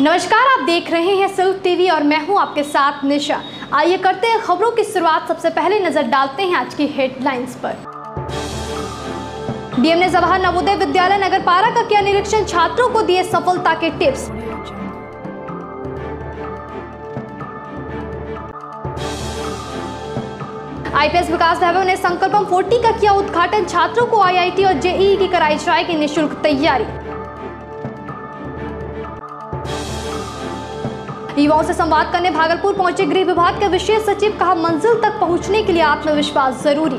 नमस्कार, आप देख रहे हैं सिल्क टीवी और मैं हूँ आपके साथ निशा। आइए करते हैं खबरों की शुरुआत। सबसे पहले नज़र डालते हैं आज की हेडलाइंस पर। डीएम ने जवाहर नवोदय विद्यालय नगर पारा का किया निरीक्षण। छात्रों को दिए सफलता के टिप्स। आईपीएस विकास भैरव ने संकल्पम 40 का किया उद्घाटन। छात्रों को आईआईटी और जेईई की कराई जाएगी निःशुल्क तैयारी। युवाओं से संवाद करने भागलपुर पहुँचे गृह विभाग के विशेष सचिव, कहा मंजिल तक पहुँचने के लिए आत्मविश्वास ज़रूरी।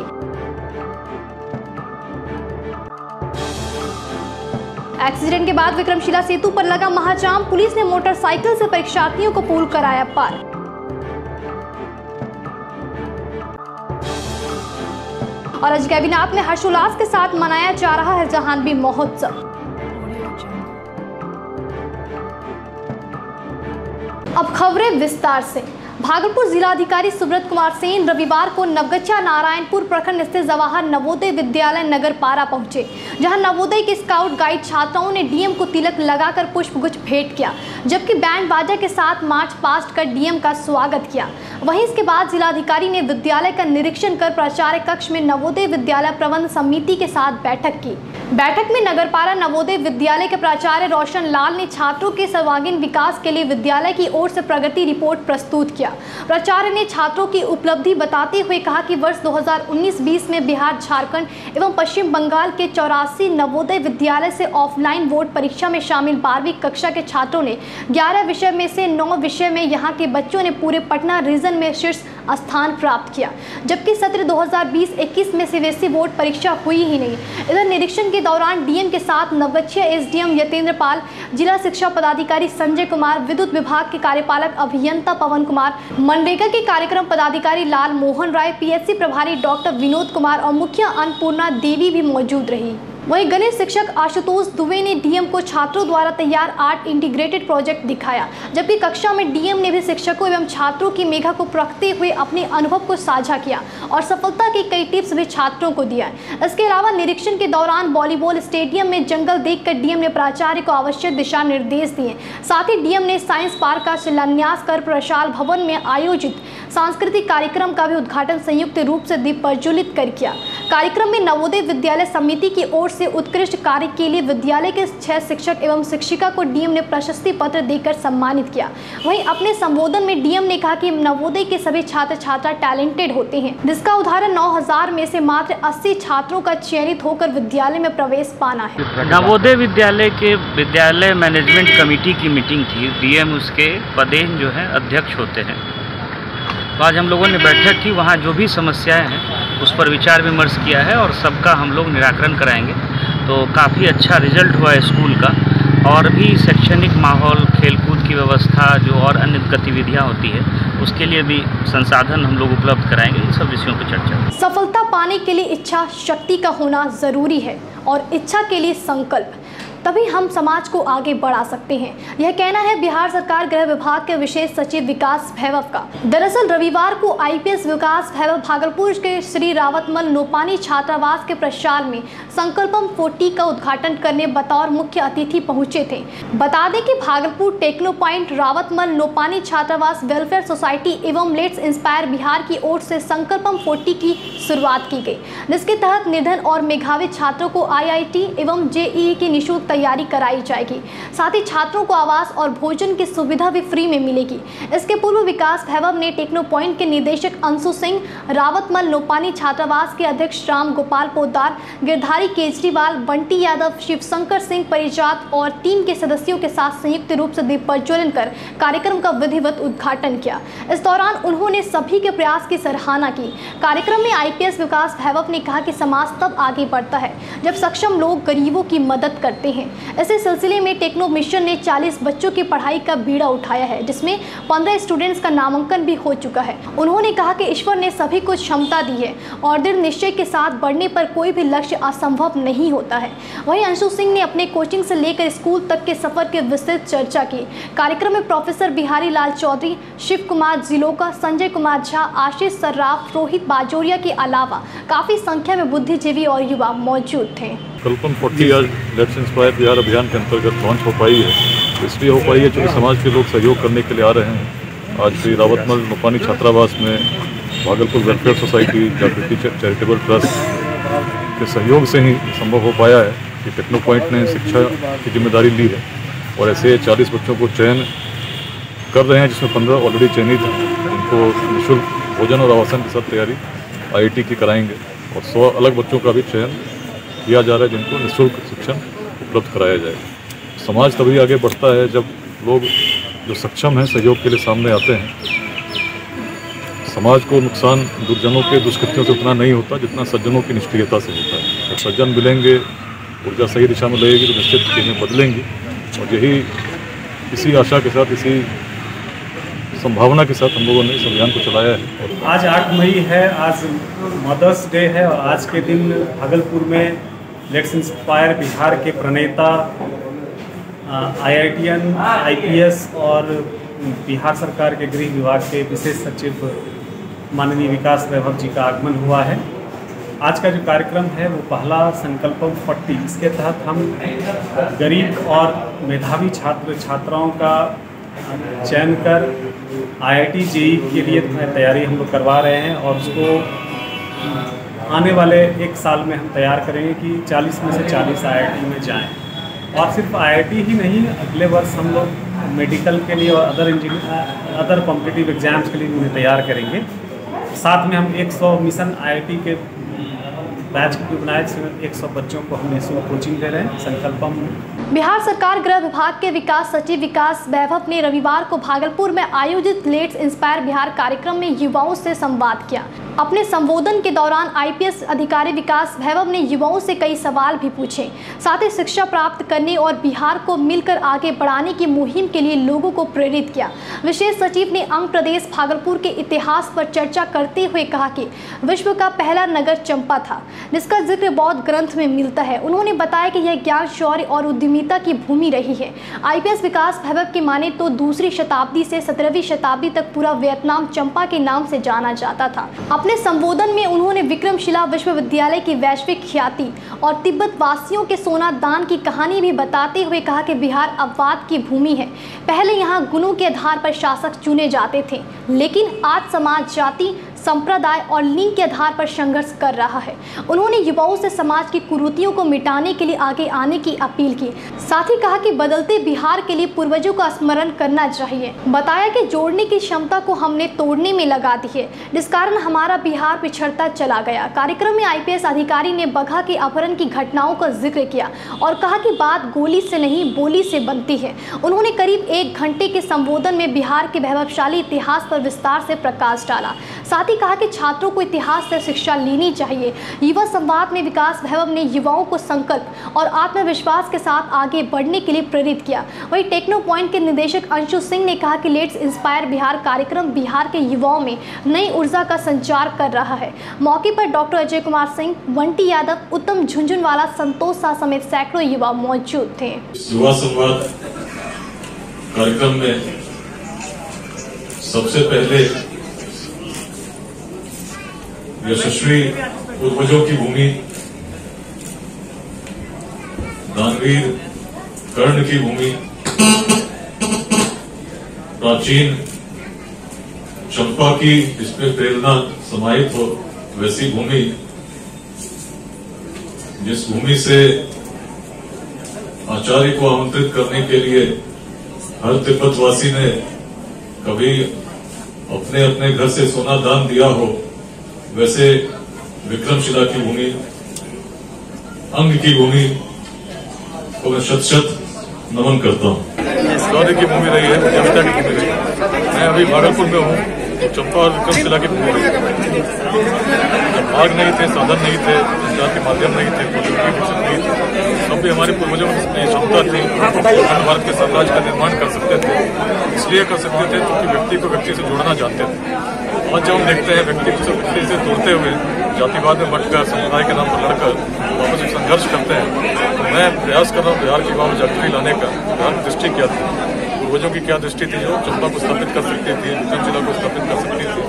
एक्सीडेंट के बाद विक्रमशिला सेतु पर लगा महाजाम, पुलिस ने मोटरसाइकिल से परीक्षार्थियों को पुल कराया पार। और आज गैबीनाथ में हर्षोल्लास के साथ मनाया जा रहा है जहानबी महोत्सव। अब खबरें विस्तार से। भागलपुर जिलाधिकारी सुब्रत कुमार सेन रविवार को नवगछा नारायणपुर प्रखंड स्थित जवाहर नवोदय विद्यालय नगर पारा पहुँचे, जहाँ नवोदय के स्काउट गाइड छात्राओं ने डीएम को तिलक लगाकर पुष्पगुच्छ भेंट किया, जबकि बैंड बाजा के साथ मार्च पास्ट कर डीएम का स्वागत किया। वहीं इसके बाद जिलाधिकारी ने विद्यालय का निरीक्षण कर प्राचार्य कक्ष में नवोदय विद्यालय प्रबंध समिति के साथ बैठक की। बैठक में नगरपारा नवोदय विद्यालय के प्राचार्य रोशन लाल ने छात्रों के सर्वांगीण विकास के लिए विद्यालय की ओर से प्रगति रिपोर्ट प्रस्तुत किया। प्राचार्य ने छात्रों की उपलब्धि बताते हुए कहा कि वर्ष 2019-20 में बिहार, झारखंड एवं पश्चिम बंगाल के चौरासी नवोदय विद्यालय से ऑफलाइन बोर्ड परीक्षा में शामिल बारहवीं कक्षा के छात्रों ने 11 विषय में से नौ विषय में यहाँ के बच्चों ने पूरे पटना रीजन में शीर्ष स्थान प्राप्त किया, जबकि सत्र 2020-21 में सीबीएसई बोर्ड परीक्षा हुई ही नहीं। इधर निरीक्षण के दौरान डीएम के साथ नवगछिया एसडीएम यतेंद्र पाल, जिला शिक्षा पदाधिकारी संजय कुमार, विद्युत विभाग के कार्यपालक अभियंता पवन कुमार, मनरेगा के कार्यक्रम पदाधिकारी लाल मोहन राय, पीएचसी प्रभारी डॉक्टर विनोद कुमार और मुख्य अन्नपूर्णा देवी भी मौजूद रही। वहीं गणित शिक्षक आशुतोष दुबे ने डीएम को छात्रों द्वारा तैयार आर्ट इंटीग्रेटेड प्रोजेक्ट दिखाया, जबकि कक्षा में डीएम ने भी शिक्षकों एवं छात्रों की मेघा को रखते हुए अपने अनुभव को साझा किया और सफलता के कई टिप्स भी छात्रों को दिया इसके अलावा निरीक्षण के दौरान वॉलीबॉल स्टेडियम में जंगल देखकर डीएम ने प्राचार्य को आवश्यक दिशा निर्देश दिए। साथ ही डीएम ने साइंस पार्क का शिलान्यास कर प्रशाल भवन में आयोजित सांस्कृतिक कार्यक्रम का भी उद्घाटन संयुक्त रूप से दीप प्रज्वलित कर किया। कार्यक्रम में नवोदय विद्यालय समिति की ओर से उत्कृष्ट कार्य के लिए विद्यालय के छह शिक्षक एवं शिक्षिका को डीएम ने प्रशस्ति पत्र देकर सम्मानित किया। वहीं अपने संबोधन में डीएम ने कहा कि नवोदय के सभी छात्र छात्रा टैलेंटेड होते हैं, जिसका उदाहरण 9000 में से मात्र 80 छात्रों का चयनित होकर विद्यालय में प्रवेश पाना है। नवोदय विद्यालय के विद्यालय मैनेजमेंट कमेटी की मीटिंग थी। डीएम उसके पदेन जो है, अध्यक्ष होते हैं। तो आज हम लोगों ने बैठक की, वहाँ जो भी समस्याएँ हैं उस पर विचार विमर्श किया है और सबका हम लोग निराकरण कराएँगे। तो काफ़ी अच्छा रिज़ल्ट हुआ है स्कूल का। और भी शैक्षणिक माहौल, खेलकूद की व्यवस्था, जो और अन्य गतिविधियाँ होती है, उसके लिए भी संसाधन हम लोग उपलब्ध कराएँगे। इन सब विषयों पर चर्चा। सफलता पाने के लिए इच्छा शक्ति का होना ज़रूरी है और इच्छा के लिए संकल्प। तभी हम समाज को आगे बढ़ा सकते हैं। यह कहना है बिहार सरकार गृह विभाग के विशेष सचिव विकास भैरव का। दरअसल रविवार को आईपीएस विकास भैरव भागलपुर के श्री रावतमल नोपानी छात्रावास के प्रशाल में संकल्पम फोर्टी का उद्घाटन करने बतौर मुख्य अतिथि पहुँचे थे। बता दें कि भागलपुर टेक्नो पॉइंट, रावतमल नोपानी छात्रावास, वेलफेयर सोसाइटी एवं लेट्स इंस्पायर बिहार की ओर से संकल्पम फोर्टी की शुरुआत की गई, जिसके तहत निधन और मेघावी छात्रों को आईआईटी एवं जेईई की निःशुल्क तैयारी कराई जाएगी। साथ ही छात्रों को आवास और भोजन की सुविधा भी फ्री में मिलेगी। इसके पूर्व विकास भैरव ने टेक्नो पॉइंट के निदेशक अंशु सिंह, रावतमल नोपानी छात्रावास के अध्यक्ष राम गोपाल पोदार गिरधारी केजरीवाल, बंटी यादव, शिवशंकर सिंह परिजात और टीम के सदस्यों के साथ संयुक्त रूप से दीप प्रज्वलन कर कार्यक्रम का विधिवत उद्घाटन किया। इस दौरान उन्होंने सभी के प्रयास की सराहना की। कार्यक्रम में आईपीएस विकास भैरव ने कहा कि समाज तब आगे बढ़ता है जब सक्षम लोग गरीबों की मदद करते हैं। इसी सिलसिले में टेक्नो मिशन ने 40 बच्चों की पढ़ाई का बीड़ा उठाया है, जिसमें 15 स्टूडेंट्स का नामांकन भी हो चुका है। उन्होंने कहा कि ईश्वर ने सभी को क्षमता दी है और दृढ़ निश्चय के साथ बढ़ने पर कोई भी लक्ष्य असंभव नहीं होता है। वहीं अंशु सिंह ने अपने कोचिंग से लेकर स्कूल तक के सफ़र की विस्तृत चर्चा की। कार्यक्रम में प्रोफेसर बिहारी लाल चौधरी, शिव कुमार जिलोका, संजय कुमार झा, आशीष सर्राफ, रोहित बाजोरिया के अलावा काफ़ी संख्या में बुद्धिजीवी और युवा मौजूद थे। कल्पन फोर्टी आज लेट्स इंस्पायर बिहार अभियान के अंतर्गत लॉन्च हो पाई है। इसलिए हो पाई है क्योंकि समाज के लोग सहयोग करने के लिए आ रहे हैं। आज श्री रावतमल नुपानी छात्रावास में Bhagalpur welfare society Jagriti charitable trust के सहयोग से ही संभव हो पाया है कि टेक्नो पॉइंट ने शिक्षा की ज़िम्मेदारी ली है। और ऐसे 40 बच्चों को चयन कर रहे हैं, जिसमें 15 ऑलरेडी चयनित हैं। उनको निःशुल्क भोजन और आवासन के साथ तैयारी आईआईटी की कराएँगे। और 100 अलग बच्चों का भी चयन किया जा रहा है जिनको निःशुल्क शिक्षण उपलब्ध कराया जाएगा। समाज तभी आगे बढ़ता है जब लोग जो सक्षम हैं, सहयोग के लिए सामने आते हैं। समाज को नुकसान दुर्जनों के दुष्कृत्यों से उतना नहीं होता जितना सज्जनों की निष्क्रियता से होता है। जब सज्जन मिलेंगे, ऊर्जा सही दिशा में लगेगी तो निश्चित चीज़ें बदलेंगी। और यही इसी आशा के साथ, इसी संभावना के साथ हम लोगों ने इस अभियान को चलाया है। आज आठ मई है, आज मदर्स डे है और आज के दिन भागलपुर में लेट्स इंस्पायर बिहार के प्रणेता आईआईटीएन आईपीएस और बिहार सरकार के गृह विभाग के विशेष सचिव माननीय विकास वैभव जी का आगमन हुआ है। आज का जो कार्यक्रम है, वो पहला संकल्पम पट्टी इसके तहत हम गरीब और मेधावी छात्र, छात्राओं का चयन कर आईआईटी जेई के लिए तैयारी हम लोग करवा रहे हैं और उसको आने वाले एक साल में हम तैयार करेंगे कि 40 में से 40 आईआईटी में जाएँ। और सिर्फ़ आईआईटी ही नहीं, अगले वर्ष हम लोग मेडिकल के लिए और other engineer other competitive exams के लिए उन्हें तैयार करेंगे। साथ में हम 100 मिशन आईआईटी के बैच भी बनाए एक सौ बच्चों को हम इसमें कोचिंग दे रहे हैं। संकल्पम बिहार सरकार गृह विभाग के विकास सचिव विकास वैभव ने रविवार को भागलपुर में आयोजित लेट्स इंस्पायर बिहार कार्यक्रम में युवाओं से संवाद किया। अपने संबोधन के दौरान आईपीएस अधिकारी विकास वैभव ने युवाओं से कई सवाल भी पूछे। साथ ही शिक्षा प्राप्त करने और बिहार को मिलकर आगे बढ़ाने की मुहिम के लिए लोगों को प्रेरित किया। विशेष सचिव ने अंग प्रदेश भागलपुर के इतिहास पर चर्चा करते हुए कहा कि विश्व का पहला नगर चंपा था, जिसका ज़िक्र बौद्ध ग्रंथ में मिलता है। उन्होंने बताया कि यह ज्ञान, शौर्य और उद्यमिता की भूमि रही है। आईपीएस विकास वैभव की माने तो दूसरी शताब्दी से सत्रहवीं शताब्दी तक पूरा वियतनाम चंपा के नाम से जाना जाता था। अपने संबोधन में उन्होंने विक्रमशिला विश्वविद्यालय की वैश्विक ख्याति और तिब्बत वासियों के सोना दान की कहानी भी बताते हुए कहा कि बिहार अपवाद की भूमि है। पहले यहाँ गुणों के आधार पर शासक चुने जाते थे, लेकिन आज समाज जाति संप्रदाय और लिंग के आधार पर संघर्ष कर रहा है। उन्होंने युवाओं से समाज की कुरूतियों को मिटाने के लिए आगे आने की अपील की। साथ ही कहा कि बदलते बिहार के लिए पूर्वजों का स्मरण करना चाहिए। बताया कि जोड़ने की क्षमता को हमने तोड़ने में लगा दी है। जिस कारण हमारा बिहार पिछड़ता चला गया। कार्यक्रम में आईपीएस अधिकारी ने बघा के अपहरण की घटनाओं का ज़िक्र किया और कहा कि बात गोली से नहीं, बोली से बनती है। उन्होंने करीब एक घंटे के संबोधन में बिहार के वैभवशाली इतिहास पर विस्तार से प्रकाश डाला। साथ ही कहा कि छात्रों को इतिहास से शिक्षा लेनी चाहिए। युवा संवाद में विकास वैभव ने युवाओं को संकल्प और आत्मविश्वास के साथ आगे बढ़ने के लिए प्रेरित किया। वहीं टेक्नो पॉइंट के निदेशक अंशु सिंह ने कहा कि लेट्स इंस्पायर बिहार कार्यक्रम बिहार के युवाओं में नई ऊर्जा का संचार कर रहा है। मौके पर डॉक्टर अजय कुमार सिंह, वंटी यादव, उत्तम झुंझुनवाला, संतोष शाह समेत सैकड़ों युवा मौजूद थे। युवा संवाद कार्यक्रम में सबसे पहले यशस्वी पूर्वजों की भूमि, दानवीर कर्ण की भूमि, प्राचीन चंपा की जिसमें प्रेरणा समाहित हो, वैसी भूमि, जिस भूमि से आचार्य को आमंत्रित करने के लिए हर तिब्बतवासी ने कभी अपने अपने घर से सोना दान दिया हो वैसे विक्रमशिला की भूमि, अंग की भूमि को मैं शत शत नमन करता हूँ। गौरी की भूमि रही है देवता की भूमि रही है। मैं अभी भागलपुर में हूँ तो चंपा और विक्रमशिला की भूमि मार्ग नहीं थे, साधन नहीं थे संचार के माध्यम नहीं थे तब भी हमारे पूर्वजों में क्षमता थी अखंड भारत के साम्राज्य का निर्माण कर सकते थे, इसलिए कर सकते थे, क्योंकि व्यक्ति को व्यक्ति से जोड़ना चाहते थे। आज जब हम देखते हैं, व्यक्ति को व्यक्ति से तोड़ते हुए जातिवाद में बटकर, समुदाय के नाम पर लड़कर, वापस एक संघर्ष करते हैं तो मैं प्रयास कर रहा हूँ बिहार की युवा में जागृति लाने का। बिहार की दृष्टि क्या थी? पूर्वजों की क्या दृष्टि थी? जो चंपा को स्थापित कर सकती थी विक्रमशिला को स्थापित कर सकती थी,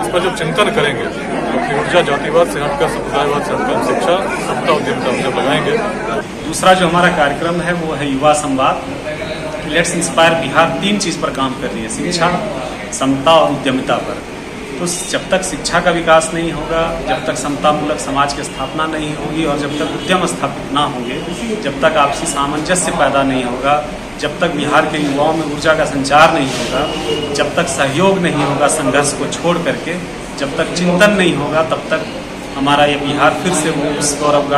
इस पर जब चिंतन करेंगे तो अपनी ऊर्जा जातिवाद से हटकर, समुदायवाद से हटकर, शिक्षा, समता उद्यमिता जब लगाएँगे दूसरा जो हमारा कार्यक्रम है, वो है युवा संवाद। लेट्स इंस्पायर बिहार तीन चीज़ पर काम कर रही है, शिक्षा, समता और उद्यमिता पर। तो जब तक शिक्षा का विकास नहीं होगा, जब तक समतामूलक समाज की स्थापना नहीं होगी और जब तक उद्यम स्थापित ना होंगे, जब तक आपसी सामंजस्य पैदा नहीं होगा, जब तक बिहार के युवाओं में ऊर्जा का संचार नहीं होगा, जब तक सहयोग नहीं होगा संघर्ष को छोड़ करके, जब तक चिंतन नहीं होगा, तब तक हमारा ये बिहार फिर से वो उस गौरव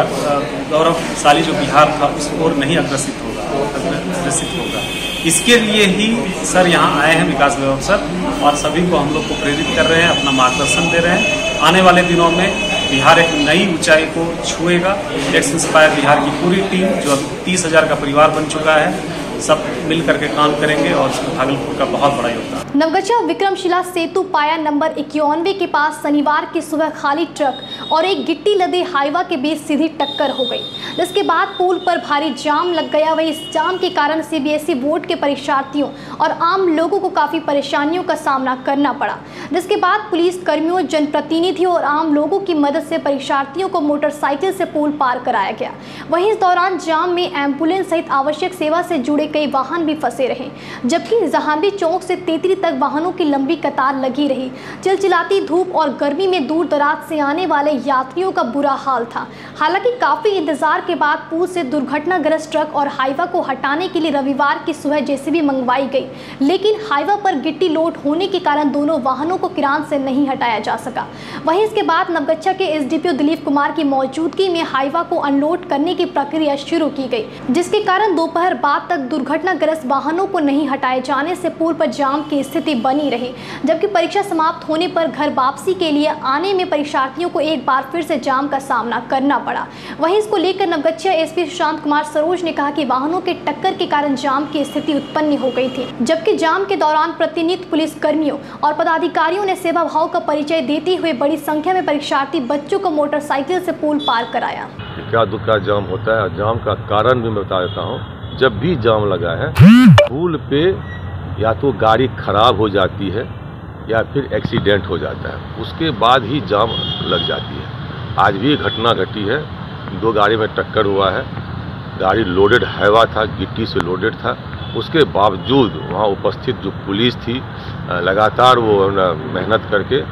गौरवशाली जो बिहार था, उस ओर नहीं अग्रसित होगा अग्रसित होगा। इसके लिए ही सर यहाँ आए हैं विकास विभाग सर और सभी को हम लोग को प्रेरित कर रहे हैं, अपना मार्गदर्शन दे रहे हैं। आने वाले दिनों में बिहार एक नई ऊंचाई को छुएगा। एक्स इंस्पायर बिहार की पूरी टीम जो तीस हज़ार का परिवार बन चुका है। सब मिल करके काम करेंगे और भागलपुर का बहुत बड़ा योगदान। नवगछिया विक्रमशिला सेतु पाया नंबर इक्यानवे के पास शनिवार की सुबह खाली ट्रक और एक गिट्टी लदे हाईवा के बीच सीधी टक्कर हो गई। जिसके बाद पुल पर भारी जाम लग गया। वही इस जाम के कारण सीबीएसई बोर्ड के परीक्षार्थियों और आम लोगों को काफ़ी परेशानियों का सामना करना पड़ा। जिसके बाद पुलिस कर्मियों, जनप्रतिनिधियों और आम लोगों की मदद से परीक्षार्थियों को मोटरसाइकिल से पुल पार कराया गया। वहीं इस दौरान जाम में एंबुलेंस सहित आवश्यक सेवा से जुड़े कई वाहन भी फंसे रहे। जबकि जहांदी चौक से तेतरी तक वाहनों की लंबी कतार लगी रही। चिलचिलाती धूप और गर्मी में दूर दराज से आने वाले यात्रियों का बुरा हाल था। हालाँकि काफ़ी इंतज़ार के बाद पुल से दुर्घटनाग्रस्त ट्रक और हाईवा को हटाने के लिए रविवार की सुबह जेसीबी मंगवाई गई। लेकिन हाईवा पर गिट्टी लोड होने के कारण दोनों वाहनों को किरान से नहीं हटाया जा सका। वहीं इसके बाद नवगछा के एसडीपीओ दिलीप कुमार की मौजूदगी में हाईवा को अनलोड करने की प्रक्रिया शुरू की गई, जिसके कारण दोपहर बाद तक दुर्घटनाग्रस्त वाहनों को नहीं हटाए जाने से पुल पर जाम की स्थिति बनी रही, जबकि परीक्षा समाप्त होने पर घर वापसी के लिए आने में परीक्षार्थियों को एक बार फिर से जाम का सामना करना पड़ा। वहीं इसको लेकर नवगछिया एसपी सुशांत कुमार सरोज ने कहा कि वाहनों के टक्कर के कारण जाम की स्थिति उत्पन्न हो गई थी, जबकि जाम के दौरान प्रतिनिधि पुलिस कर्मियों और पदाधिकारियों ने सेवा भाव का परिचय देते हुए बड़ी संख्या में परीक्षार्थी बच्चों को मोटरसाइकिल से पुल पार कराया। क्या दुख का जाम होता है? जाम का कारण भी मैं बता देता हूँ। जब भी जाम लगा है, पुल पे या तो गाड़ी खराब हो जाती है या फिर एक्सीडेंट हो जाता है। उसके बाद ही जाम लग जाती है। आज भी घटना घटी है। दो गाड़ी में टक्कर हुआ है। गाड़ी लोडेड हैवा था, गिट्टी से लोडेड था। उसके बावजूद वहाँ उपस्थित जो पुलिस थी लगातार वो मेहनत करके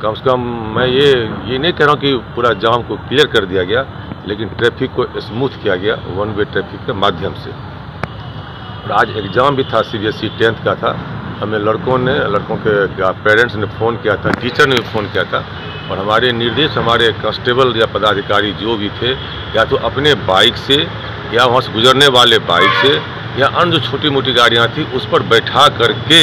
कम से कम मैं ये ये नहीं कह रहा हूँ कि पूरा जाम को क्लियर कर दिया गया। लेकिन ट्रैफ़िक को स्मूथ किया गया वन वे ट्रैफ़िक के माध्यम से। और आज एग्ज़ाम भी था C B S E tenth का था। हमें लड़कों ने, लड़कों के पेरेंट्स ने फ़ोन किया था टीचर ने भी फ़ोन किया था। और हमारे निर्देश, हमारे कांस्टेबल या पदाधिकारी जो भी थे, या तो अपने बाइक से, या वहाँ से गुजरने वाले बाइक से, या अन्य जो छोटी मोटी गाड़ियाँ थी, उस पर बैठा करके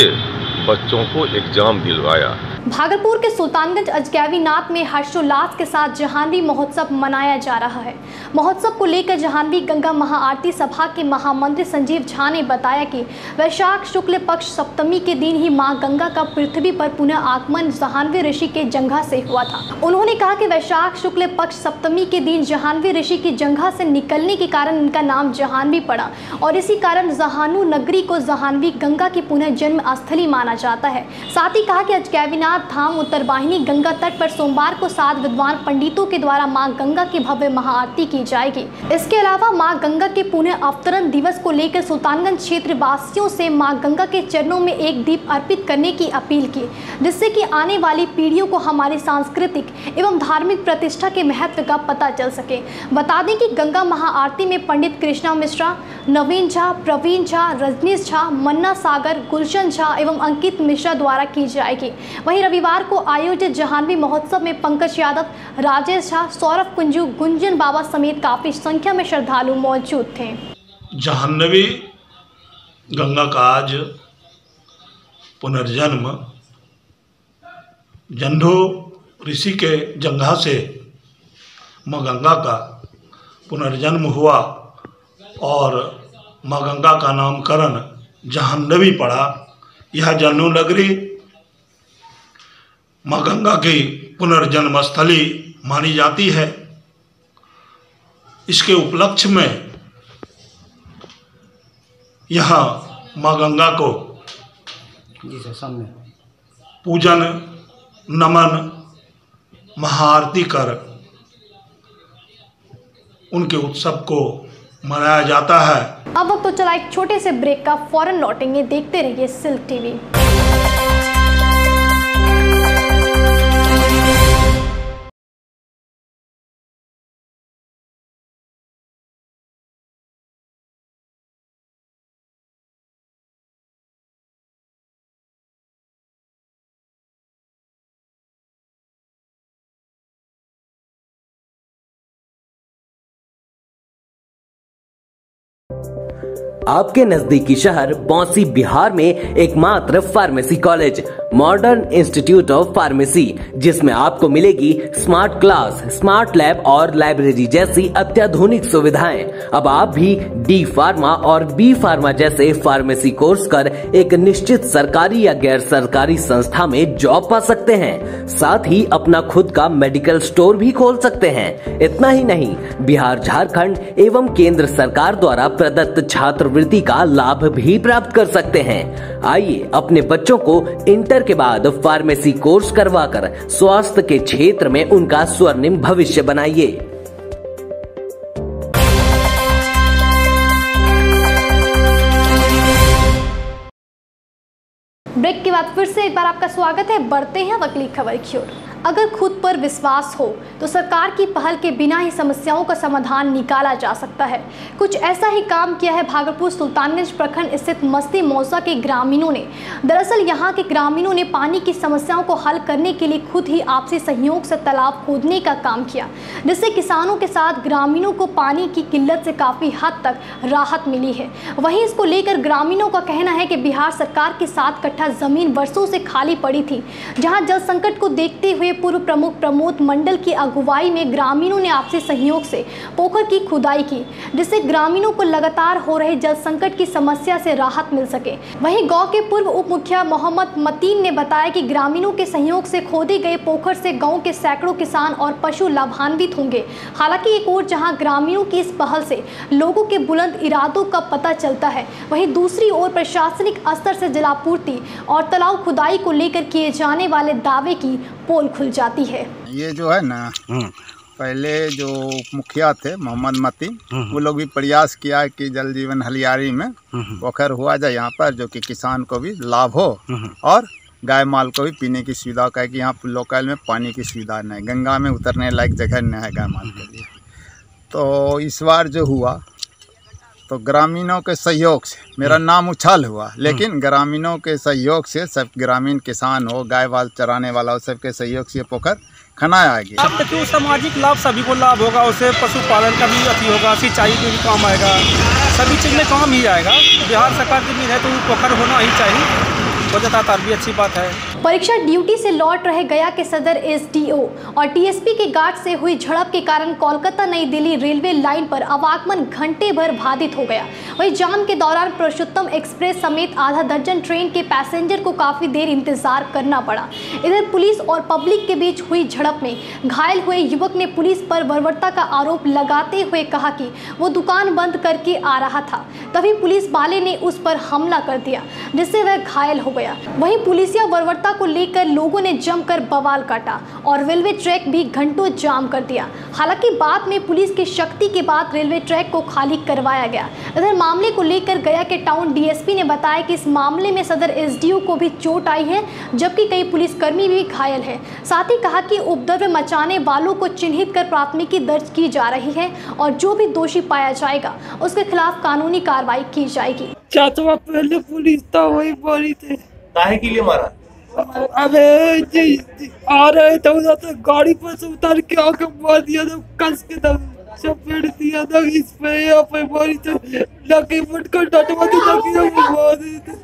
बच्चों को एग्ज़ाम दिलवाया। भागलपुर के सुल्तानगंज अजगैवी नाथ में हर्षोल्लास के साथ जहानवी महोत्सव मनाया जा रहा है। महोत्सव को लेकर जहानवी गंगा महाआरती सभा के महामंत्री संजीव झा ने बताया कि वैशाख शुक्ल पक्ष सप्तमी के दिन ही माँ गंगा का पृथ्वी पर पुनः आगमन जहानवी ऋषि के जंघा से हुआ था। उन्होंने कहा कि वैशाख शुक्ल पक्ष सप्तमी के दिन जहानवी ऋषि की जंघा से निकलने के कारण उनका नाम जहानवी पड़ा और इसी कारण जहानू नगरी को जहानवी गंगा की पुनः जन्म स्थली माना जाता है। साथ ही कहा कि अजगैवीनाथ धाम उत्तर वाहिनी गंगा तट पर सोमवार को सात विद्वान पंडितों के द्वारा माँ गंगा की भव्य महाआरती की जाएगी। इसके अलावा माँ गंगा के पुण्य अवतरण दिवस को लेकर सुल्तानगंज क्षेत्र वासियों से माँ गंगा के चरणों में एक दीप अर्पित करने की अपील की, जिससे कि आने वाली पीढ़ियों को हमारी सांस्कृतिक एवं धार्मिक प्रतिष्ठा के महत्व का पता चल सके। बता दें कि गंगा महाआरती में पंडित कृष्णा मिश्रा, नवीन झा, प्रवीण झा, रजनीश झा, मन्ना सागर, गुलशन झा एवं अंकित मिश्रा द्वारा की जाएगी। वहीं रविवार को आयोजित जहानवी महोत्सव में पंकज यादव, राजेश झा, सौरभ कुंजू, गुंजन बाबा समेत काफ़ी संख्या में श्रद्धालु मौजूद थे। जहानवी गंगा का आज पुनर्जन्म। जंडो ऋषि के जंघा से माँ गंगा का पुनर्जन्म हुआ और माँ गंगा का नामकरण जहानवी पड़ा। यह जन्नू नगरी माँ गंगा की पुनर्जन्म स्थली मानी जाती है। इसके उपलक्ष्य में यहाँ माँ गंगा को पूजन नमन महाआरती कर उनके उत्सव को मनाया जाता है। अब वक्त तो चला एक छोटे से ब्रेक का फॉरन लौटेंगे देखते रहिए सिल्क टीवी। आपके नजदीकी शहर बौसी बिहार में एकमात्र pharmacy college, modern institute of pharmacy, जिसमें आपको मिलेगी स्मार्ट क्लास, स्मार्ट लैब और लाइब्रेरी जैसी अत्याधुनिक सुविधाएँ। अब आप भी डी फार्मा और बी फार्मा जैसे फार्मेसी कोर्स कर एक निश्चित सरकारी या गैर सरकारी संस्था में जॉब पा सकते हैं। साथ ही अपना खुद का मेडिकल स्टोर भी खोल सकते हैं। इतना ही नहीं, बिहार, झारखंड एवं केंद्र सरकार द्वारा प्रदत्त छात्रवृत्ति का लाभ भी प्राप्त कर सकते हैं। आइए अपने बच्चों को इंटर के बाद फार्मेसी कोर्स करवाकर स्वास्थ्य के क्षेत्र में उनका स्वर्णिम भविष्य बनाइए। ब्रेक के बाद फिर से एक बार आपका स्वागत है। बढ़ते हैं अगली खबर की ओर। अगर खुद पर विश्वास हो तो सरकार की पहल के बिना ही समस्याओं का समाधान निकाला जा सकता है। कुछ ऐसा ही काम किया है भागलपुर सुल्तानगंज प्रखंड स्थित मस्ती मौसा के ग्रामीणों ने। दरअसल यहाँ के ग्रामीणों ने पानी की समस्याओं को हल करने के लिए खुद ही आपसी सहयोग से तालाब खोदने का काम किया, जिससे किसानों के साथ ग्रामीणों को पानी की किल्लत से काफ़ी हद तक राहत मिली है। वहीं इसको लेकर ग्रामीणों का कहना है कि बिहार सरकार के साथ कट्ठा ज़मीन वर्षों से खाली पड़ी थी, जहाँ जल संकट को देखते हुए पूर्व प्रमुख प्रमोद मंडल की अगुवाई में ग्रामीणों ने आपसी सहयोग से पोखर की खुदाई की, जिससे ग्रामीणों को लगातार हो रहे जल संकट की समस्या से राहत मिल सके। वहीं गाँव के पूर्व उप मुखिया मोहम्मद मतीन ने बताया कि ग्रामीणों के सहयोग से खोदे गए पोखर से गाँव के सैकड़ों किसान और पशु लाभान्वित होंगे। हालाँकि एक और जहाँ ग्रामीणों की इस पहल से लोगों के बुलंद इरादों का पता चलता है, वहीं दूसरी ओर प्रशासनिक स्तर से जलापूर्ति और तालाब खुदाई को लेकर किए जाने वाले दावे की पोल खुल जाती है। ये जो है ना पहले जो मुखिया थे मोहम्मद मती वो लोग भी प्रयास किया कि जल जीवन हलियारी में पोखर हुआ जाए यहाँ पर जो कि किसान को भी लाभ हो और गाय माल को भी पीने की सुविधा का है कि यहाँ लोकल में पानी की सुविधा नहीं गंगा में उतरने लायक जगह नहीं है गाय माल के लिए। तो इस बार जो हुआ तो ग्रामीणों के सहयोग से मेरा नाम उछाल हुआ लेकिन ग्रामीणों के सहयोग से सब ग्रामीण किसान हो गाय वाल चराने वाला हो सबके सहयोग से पोखर खनाया गया। अब देखिए सामाजिक लाभ सभी को लाभ होगा उससे पशुपालन का भी अति होगा सिंचाई में भी काम आएगा। सभी चीज़ में काम ही आएगा। बिहार सरकार की उम्मीद है तो वो पोखर होना ही चाहिए। जाता तो भी अच्छी बात है। परीक्षा ड्यूटी से लौट रहे गया के सदर एसडीओ और टीएसपी के गार्ड से हुई झड़प के कारण कोलकाता नई दिल्ली रेलवे लाइन पर आवागमन घंटे भर बाधित हो गया। वहीं जाम के दौरान पुरुषोत्तम एक्सप्रेस समेत आधा दर्जन ट्रेन के पैसेंजर को काफ़ी देर इंतज़ार करना पड़ा। इधर पुलिस और पब्लिक के बीच हुई झड़प में घायल हुए युवक ने पुलिस पर बर्बरता का आरोप लगाते हुए कहा कि वो दुकान बंद करके आ रहा था। तभी पुलिस वाले ने उस पर हमला कर दिया, जिससे वह घायल हो गया। वहीं पुलिसिया बर्बरता को लेकर लोगों ने जमकर बवाल काटा और रेलवे ट्रैक भी घंटों जाम कर दिया। हालाँकि बाद में पुलिस की शक्ति के बाद रेलवे ट्रैक को खाली करवाया गया। इधर मामले को लेकर गया के टाउन डीएसपी ने बताया कि इस मामले में सदर एसडीओ को भी चोट आई है जबकि कई पुलिसकर्मी भी घायल है। साथ ही कहा कि उपद्रव मचाने वालों को चिन्हित कर प्राथमिकी दर्ज की जा रही है और जो भी दोषी पाया जाएगा उसके खिलाफ कानूनी कार्रवाई की जाएगी। चाचवा पहले पुलिस था वही बोली थे। काहे के लिए मारा? अबे जी, आ रहे थे उधर से गाड़ी पर से उतर के आके मार दिया था कस के दम चपेट दिया था इस पे यहाँ पे मारी तो लकी फटकर डटवा दी लकी मार दी थी।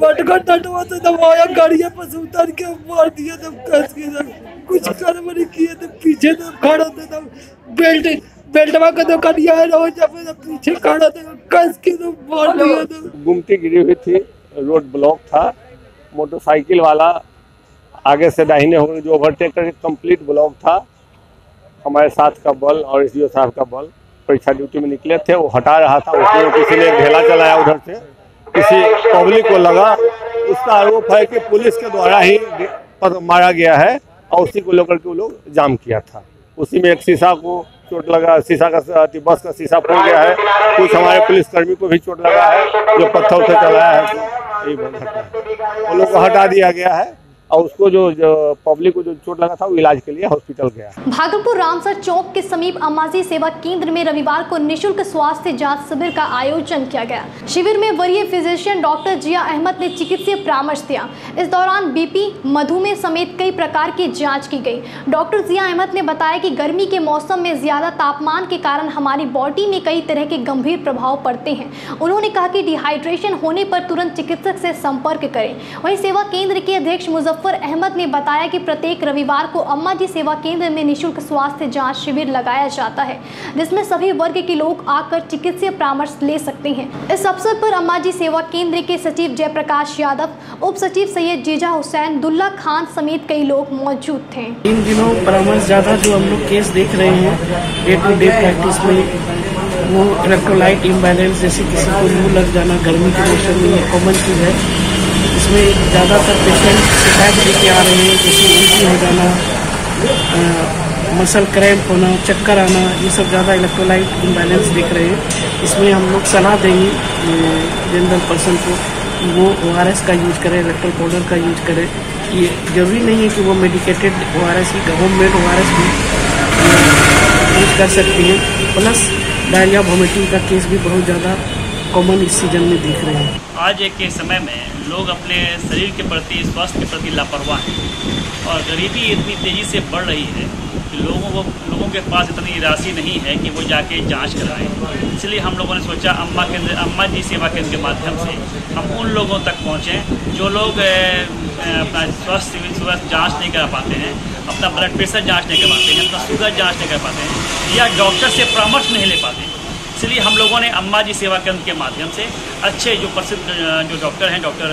फटकर डटवा से दबाया गाड़िया पर से उतर के मार दिया था कस के दम कुछ कर नहीं किए थे पीछे तो खड़ा था तब बेल्ट बेल्टवा का तो कटिया है रोज जब पीछे खड़ा था कस के तो मार दिया था। गुमती गिरी हुई थी। रोड ब्लॉक था, मोटरसाइकिल वाला आगे से दाहिने होकर जो ओवरटेक करके कंप्लीट ब्लॉक था, हमारे साथ का बल और एसडीओ साहब का बल परीक्षा ड्यूटी में निकले थे, वो हटा रहा था, उसमें किसी ने ढेला चलाया उधर से, किसी पब्लिक को लगा, उसका आरोप है कि पुलिस के द्वारा ही मारा गया है और उसी को लेकर के वो लोग जाम किया था। उसी में एक शीशा को चोट लगा, शीशा का बस का शीशा फूल गया है। कुछ हमारे पुलिसकर्मी को भी चोट लगा है, जो पत्थर उत्थर चलाया है। उन लोग को हटा दिया गया है। और उसको जो, जो पब्लिक को जो चोट लगा था वो इलाज के लिए हॉस्पिटल गया। भागलपुर रामसर चौक के समीप अम्माजी सेवा केंद्र में रविवार को निशुल्क स्वास्थ्य जाँच शिविर का आयोजन किया गया। शिविर में वरीय फिजिशियन डॉक्टर जिया अहमद ने चिकित्सीय परामर्श दिया। इस दौरान बीपी मधुमेह समेत कई प्रकार की जाँच की गई। डॉक्टर जिया अहमद ने बताया की गर्मी के मौसम में ज़्यादा तापमान के कारण हमारी बॉडी में कई तरह के गंभीर प्रभाव पड़ते हैं। उन्होंने कहा की डिहाइड्रेशन होने पर तुरंत चिकित्सक से संपर्क करें। वही सेवा केंद्र के अध्यक्ष मुजफ्फर अहमद ने बताया कि प्रत्येक रविवार को अम्मा जी सेवा केंद्र में निशुल्क स्वास्थ्य जाँच शिविर लगाया जाता है, जिसमें सभी वर्ग के लोग आकर चिकित्सीय परामर्श ले सकते हैं। इस अवसर पर अम्मा जी सेवा केंद्र के सचिव जयप्रकाश यादव, उप सचिव सैयद जीजा हुसैन, दुल्ला खान समेत कई लोग मौजूद थे। इन दिनों परामर्श ज़्यादा जो हम लोग केस देख रहे हैं, डे टू डे प्रैक्टिस में, वो इलेक्ट्रोलाइट इम्बैलेंस जैसे किसी को लू लग जाना, गर्मी के मौसम में कॉमन चीज़ है। इसमें ज़्यादातर पेशेंट शिकायत लेके आ रहे हैं, जैसे उल्टी हो जाना मसल क्रैम्प होना, चक्कर आना, ये सब ज़्यादा इलेक्ट्रोलाइट इम्बैलेंस दिख रहे हैं। इसमें हम लोग सलाह देंगे जनरल पर्सन को वो ओआरएस का यूज़ करें इलेक्ट्रोल पाउडर का यूज़ करें ये ज़रूरी नहीं है कि वो मेडिकेटेड ओ आर एस की home made O R S भी यूज़ कर सकती हैं। प्लस डायरिया वॉमिटिंग का केस भी बहुत ज़्यादा कॉमन इस सीज़न में देख रहे हैं। आज के समय में लोग अपने शरीर के प्रति, स्वास्थ्य के प्रति लापरवाह हैं और गरीबी इतनी तेज़ी से बढ़ रही है कि लोगों को, लोगों के पास इतनी राशि नहीं है कि वो जाके जाँच कराएँ। इसलिए हम लोगों ने सोचा, अम्मा केंद्र, अम्मा जी सेवा केंद्र के माध्यम से हम उन लोगों तक पहुँचें जो लोग अपना स्वास्थ्य स्वास्थ्य जाँच नहीं करा पाते हैं, अपना ब्लड प्रेशर जाँच नहीं कर पाते हैं, अपना शुगर जाँच नहीं कर पाते हैं या डॉक्टर से परामर्श नहीं ले पाते इसलिए हम लोगों ने अम्मा जी सेवा केंद्र के माध्यम से अच्छे जो प्रसिद्ध जो डॉक्टर हैं, डॉक्टर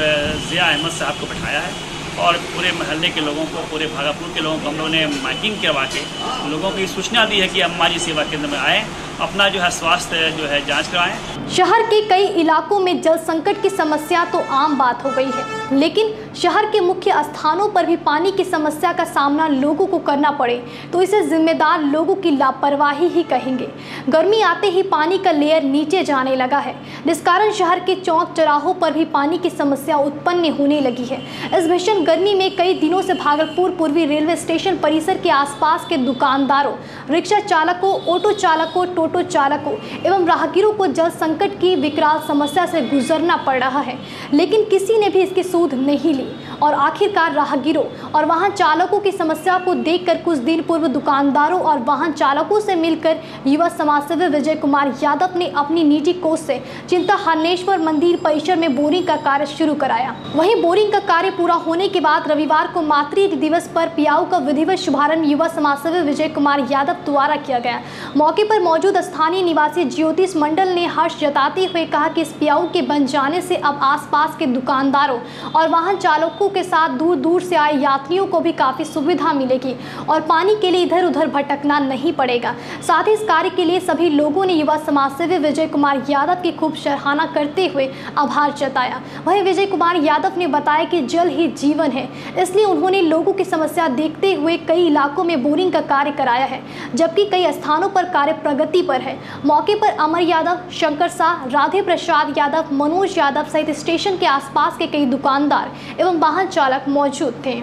ज़िया अहमद साहब को बैठाया है और पूरे मोहल्ले के लोगों को, पूरे भागापुर के लोगों को हम लोगों ने माइकिंग करवा के लोगों को ये सूचना दी है कि अम्मा जी सेवा केंद्र में आएँ अपना जो है स्वास्थ्य जो है जाँच कराएँ। शहर के कई इलाकों में जल संकट की समस्या तो आम बात हो गई है, लेकिन शहर के मुख्य स्थानों पर भी पानी की समस्या का सामना लोगों को करना पड़े तो इसे जिम्मेदार लोगों की लापरवाही ही कहेंगे। गर्मी आते ही पानी का लेयर नीचे जाने लगा है, जिस कारण शहर के चौक चौराहों पर भी पानी की समस्या उत्पन्न होने लगी है। इस भीषण गर्मी में कई दिनों से भागलपुर पूर्वी रेलवे स्टेशन परिसर के आसपास के दुकानदारों, रिक्शा चालकों ऑटो चालकों टोटो चालकों एवं राहगीरों को जल संकट की विकराल समस्या से गुजरना पड़ रहा है, लेकिन किसी ने भी इसकी सूद नहीं ली। और आखिरकार राहगीरों और वाहन चालकों की समस्या को देखकर कुछ दिन पूर्व दुकानदारों और वाहन चालकों से मिलकर युवा समाजसेवी विजय कुमार यादव ने अपनी निजी कोष से चिंता हरनेश्वर मंदिर परिसर में बोरिंग का कार्य शुरू कराया। वहीं बोरिंग का कार्य पूरा होने के बाद रविवार को मातृ दिवस पर पियाऊ का विधिवत शुभारंभ युवा समाजसेवी विजय कुमार यादव द्वारा किया गया। मौके पर मौजूद स्थानीय निवासी ज्योतिष मंडल ने हर्ष जताते हुए कहा कि इस पियाऊ के बन जाने से अब आसपास के दुकानदारों और वाहन चालकों के साथ दूर दूर से आए यात्रियों को भी काफ़ी सुविधा मिलेगी और पानी के लिए इधर उधर भटकना नहीं पड़ेगा। साथ ही इस कार्य के लिए सभी लोगों ने युवा समाजसेवी विजय कुमार यादव की खूब सराहना करते हुए आभार जताया। वहीं विजय कुमार यादव ने बताया कि जल ही जीवन है, इसलिए उन्होंने लोगों की समस्या देखते हुए कई इलाकों में बोरिंग का कार्य कराया है, जबकि कई स्थानों पर कार्य प्रगति पर है। मौके पर अमर यादव, शंकर शाह, राधे प्रसाद यादव, मनोज यादव सहित स्टेशन के आसपास के कई दुकानदार एवं वाहन चालक मौजूद थे।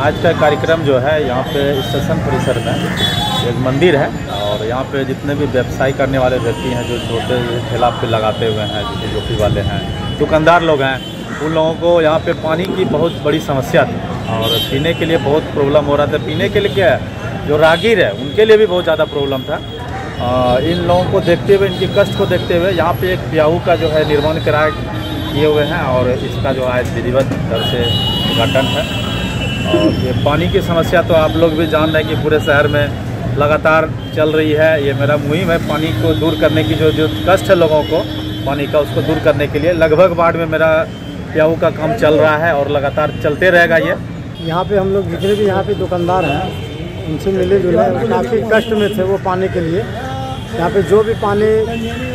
आज का कार्यक्रम जो है, यहाँ पे स्टेशन परिसर में एक मंदिर है और यहाँ पे जितने भी व्यवसाय करने वाले व्यक्ति हैं, जो छोटे ठेला पे लगाते हुए हैं जैसे जोखी वाले हैं, दुकानदार लोग हैं, उन लोगों को यहाँ पे पानी की बहुत बड़ी समस्या थी और पीने के लिए बहुत प्रॉब्लम हो रहा था। पीने के लिए क्या जो रागीर है, उनके लिए भी बहुत ज़्यादा प्रॉब्लम था। इन लोगों को देखते हुए, इनके कष्ट को देखते हुए यहाँ पे एक प्याऊ का जो है, निर्माण कराया किए हुए हैं और इसका जो है विधिवत दर से उद्घाटन है। और ये पानी की समस्या तो आप लोग भी जान रहे हैं कि पूरे शहर में लगातार चल रही है। ये मेरा मुहिम है पानी को दूर करने की, जो जो कष्ट है लोगों को, पानी का उसको दूर करने के लिए। लगभग वार्ड में मेरा प्याऊ का काम चल रहा है और लगातार चलते रहेगा ये। यहाँ पे हम लोग जितने भी यहाँ पे दुकानदार हैं, उनसे मिले जुले काफ़ी कष्ट में थे वो पाने के लिए। यहाँ पे जो भी पानी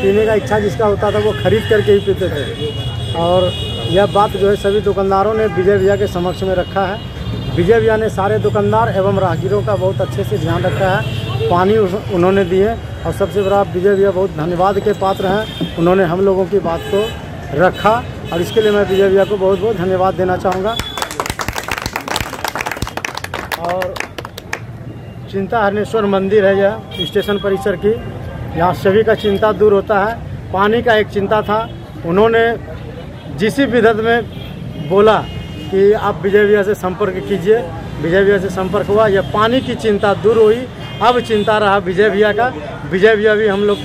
पीने का इच्छा जिसका होता था, वो खरीद करके ही पीते थे। और यह बात जो है सभी दुकानदारों ने विजय भैया के समक्ष में रखा है। विजय भैया ने सारे दुकानदार एवं राहगीरों का बहुत अच्छे से ध्यान रखा है। पानी उन्होंने दिए और सबसे बड़ा विजय भैया बहुत धन्यवाद के पात्र हैं। उन्होंने हम लोगों की बात को रखा और इसके लिए मैं विजय भैया को बहुत बहुत धन्यवाद देना चाहूँगा। और चिंता हरनेश्वर मंदिर है यह, स्टेशन परिसर की। यहाँ सभी का चिंता दूर होता है। पानी का एक चिंता था। उन्होंने जिस विधत में बोला कि आप विजय भैया से संपर्क कीजिए विजय भैया से संपर्क हुआ यह पानी की चिंता दूर हुई। अब चिंता रहा विजय भैया का। विजय भैया भी हम लोग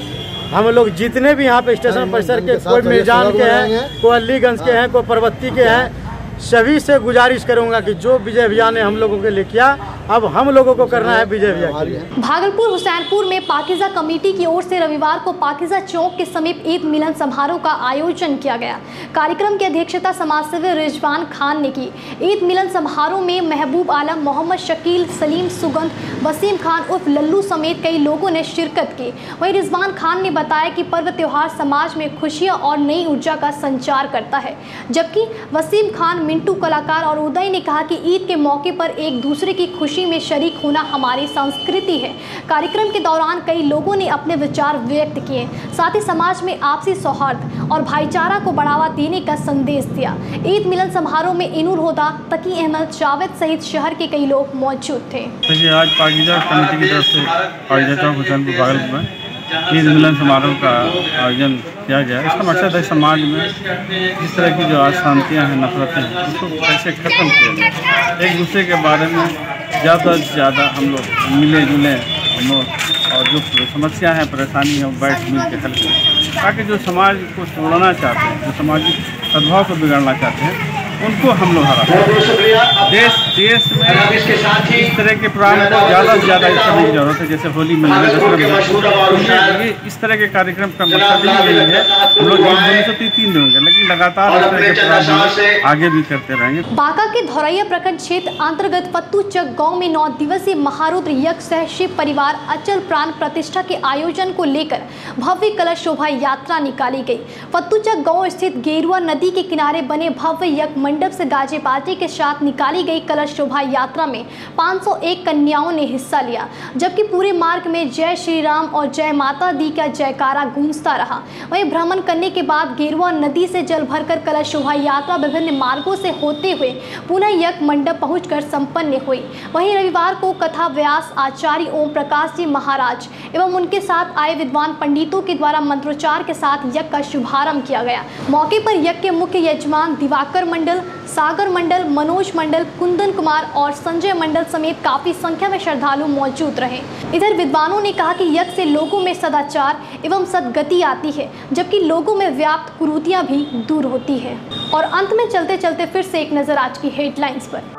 हम लोग जितने भी यहाँ पे स्टेशन परिसर के कोई मिर्जान के हैं कोई अलीगंज के हैं। कोई परबत्ती के हैं सभी से गुजारिश करूँगा कि जो विजय भैया ने हम लोगों के लिए किया अब हम लोगों को करना है विजय भैया भागलपुर हुसैनपुर में पाकिजा कमेटी की ओर से रविवार को पाकिजा चौक के समीप ईद मिलन समारोह का आयोजन किया गया। कार्यक्रम की अध्यक्षता समाजसेवी रिजवान खान ने की। ईद मिलन समारोह में महबूब आलम, मोहम्मद शकील, सलीम सुगंध, वसीम खान उर्फ़ लल्लू समेत कई लोगों ने शिरकत की। वहीं रिजवान खान ने बताया कि पर्व त्योहार समाज में खुशियाँ और नई ऊर्जा का संचार करता है। जबकि वसीम खान, मिंटू कलाकार और उदय ने कहा कि ईद के मौके पर एक दूसरे की खुशी में शरीक होना हमारी संस्कृति है। कार्यक्रम के दौरान कई लोगों ने अपने विचार व्यक्त किए। साथ ही समाज में आपसी सौहार्द और भाईचारा को बढ़ावा देने का संदेश दिया। ईद मिलन समारोह में इनूर होदा, तकी अहमद जावेद सहित शहर के कई लोग मौजूद थे। आज कमेटी की तरफ़ से में ईद मिलन समारोह का आयोजन किया गया। इसका मकसद है समाज में इस तरह की जो अशांतियाँ हैं, नफरतें हैं, उसको कैसे ख़त्म किया जाए। एक दूसरे के बारे में ज़्यादा से ज़्यादा हम लोग मिले जुले और जो समस्या है, परेशानी है बैठ मिल के हल करें। ताकि जो समाज को तोड़ना चाहते हैं, जो सामाजिक सद्भाव को बिगाड़ना चाहते हैं उनको हम लोग हरा देश देश में इस तरह के प्रोग्राम को ज़्यादा से ज़्यादा इस करने की ज़रूरत है जैसे होली मनाने दशहरा ये इस तरह के कार्यक्रम का मकसद ही यही है। हम लोग एक दिन से तीन दिन होंगे लेकिन लगातार इस तरह के प्रोग्राम आगे भी करते रहेंगे। बांका के धौरैया प्रखंड क्षेत्र अंतर्गत फत्तूचक गाँव में नौ दिवसीय महारुद्र यज्ञ सह शिव परिवार अचल प्राण प्रतिष्ठा के आयोजन को लेकर भव्य कलश शोभा यात्रा निकाली गई। फत्तूचक गाँव स्थित गेरुआ नदी के किनारे बने भव्य यज्ञ मंडप से गाजे बाजे के साथ निकाली गई कलश शोभा यात्रा में 501 कन्याओं ने हिस्सा लिया, जबकि पूरे मार्ग में जय श्री राम और जय माता दी का जयकारा गूंजता रहा। वहीं भ्रमण करने के बाद गेरुआ नदी से जल भरकर कलश शोभा यात्रा विभिन्न मार्गों से होते हुए पुनः यज्ञ मंडप पहुंचकर संपन्न हुई। वहीं रविवार को कथा व्यास आचार्य ओम प्रकाश जी महाराज एवं उनके साथ आए विद्वान पंडितों के द्वारा मंत्रोच्चार के साथ यज्ञ का शुभारंभ किया गया। मौके पर यज्ञ के मुख्य यजमान दिवाकर मंडल सागर मंडल, मनोज मंडल, कुंदन कुमार और संजय मंडल समेत काफ़ी संख्या में श्रद्धालु मौजूद रहे। इधर विद्वानों ने कहा कि यज्ञ से लोगों में सदाचार एवं सदगति आती है, जबकि लोगों में व्याप्त कुरूतियाँ भी दूर होती है। और अंत में चलते चलते फिर से एक नज़र आज की हेडलाइंस पर।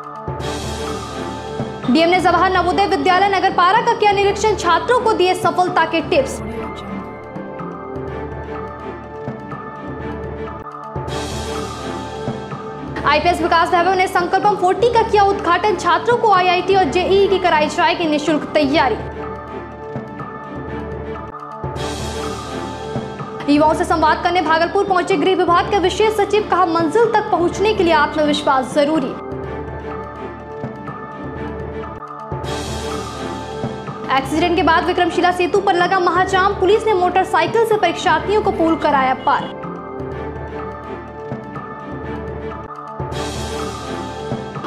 डीएम ने जवाहर नवोदय विद्यालय नगरपारा का किया निरीक्षण। छात्रों को दिए सफलता के टिप्स आईपीएस विकास वैभव ने संकल्पम 40 का किया उद्घाटन। छात्रों को आईआईटी और जेईई की कराई जाएगी निःशुल्क तैयारी। युवाओं से संवाद करने भागलपुर पहुँचे गृह विभाग के विशेष सचिव, कहा मंजिल तक पहुँचने के लिए आत्मविश्वास ज़रूरी। एक्सीडेंट के बाद विक्रमशिला सेतु पर लगा महाजाम, पुलिस ने मोटरसाइकिल से परीक्षार्थियों को पुल कराया पार।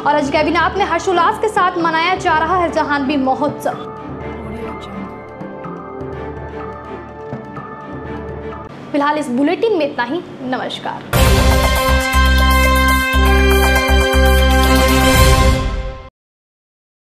और आज कैबिनेट में हर्षोल्लास के साथ मनाया जा रहा है जहानवी महोत्सव। फ़िलहाल इस बुलेटिन में इतना ही। नमस्कार।